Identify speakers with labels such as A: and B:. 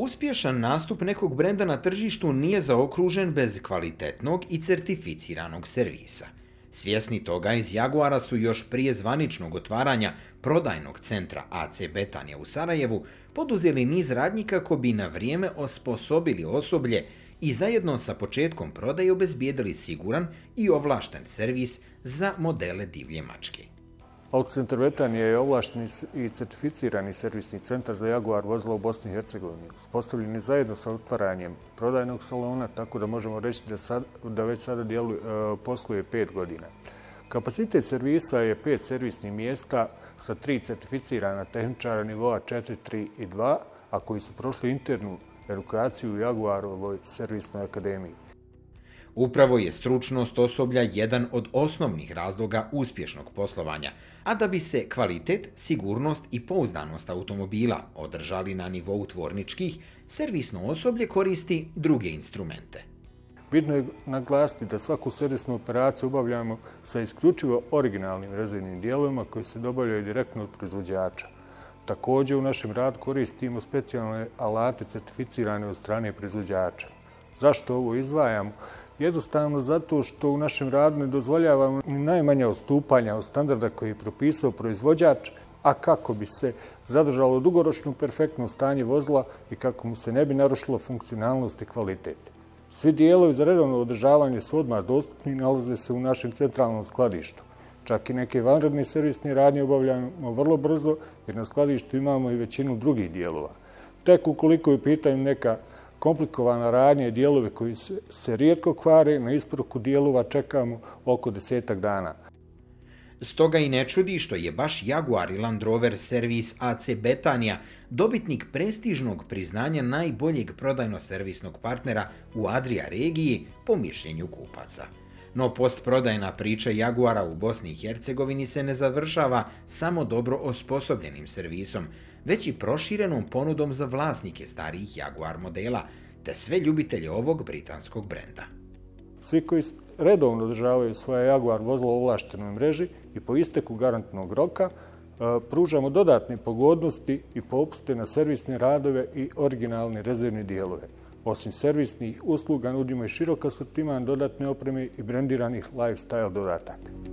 A: Uspješan nastup nekog brenda na tržištu nije zaokružen bez kvalitetnog i certificiranog servisa. Svjesni toga iz Jaguara su još prije zvaničnog otvaranja prodajnog centra AC Betanja u Sarajevu poduzeli niz radnji kako bi na vrijeme osposobili osoblje i zajedno sa početkom prodaje obezbijedili siguran i ovlašten servis za modele divlje mačke.
B: Autocentar Vetanije je ovlašteni i certificirani servisni centar za Jaguar vozila u Bosni i Hercegovini. Spostavljen je zajedno sa otvaranjem prodajnog salona, tako da možemo reći da, sad, da već sada dijelu, e, posluje pet godina. Kapacitet servisa je pet servisnih mjesta sa tri certificirana tehničara nivoa 4, 3 i 2, a koji su prošli internu edukaciju u Jaguarovoj servisnoj akademiji.
A: Upravo je stručnost osoblja jedan od osnovnih razloga uspješnog poslovanja, a da bi se kvalitet, sigurnost i pouzdanost automobila održali na nivou tvorničkih, servisno osoblje koristi druge instrumente.
B: Bitno je naglasiti da svaku servisnu operaciju obavljamo sa isključivo originalnim rezervnim dijelovima koji se dobavljaju direktno od proizvođača. Također u našem radu koristimo specijalne alate certificirane od strane proizvođača. Zašto ovo izdvajamo? Jednostavno zato što u našem radu ne dozvoljavamo ni najmanje ostupanja od standarda koji je propisao proizvođač, a kako bi se zadržalo dugoročno perfektno stanje vozila i kako mu se ne bi narušilo funkcionalnost i kvalitet. Svi dijelovi za redovno održavanje su odmah dostupni i nalaze se u našem centralnom skladištu. Čak i neke vanredne servisne radnje obavljamo vrlo brzo jer na skladištu imamo i većinu drugih dijelova. Tek ukoliko je pitanje neka komplikovana radnja i dijelove koji se, se rijetko kvare, na isporuku dijelova čekamo oko desetak dana.
A: Stoga i ne čudi što je baš Jaguar i Land Rover servis AC Betania dobitnik prestižnog priznanja najboljeg prodajno-servisnog partnera u Adria regiji po mišljenju kupaca. No postprodajna priča Jaguara u Bosni i Hercegovini se ne završava samo dobro osposobljenim servisom, već i proširenom ponudom za vlasnike starijih Jaguar modela, te sve ljubitelje ovog britanskog brenda.
B: Svi koji redovno održavaju svoje Jaguar vozilo u ovlaštenoj mreži i po isteku garantnog roka, e, pružamo dodatne pogodnosti i popuste na servisne radove i originalne rezervne dijelove. Osim servisnih usluga, nudimo i širok asortiman dodatne opreme i brendiranih lifestyle dodataka.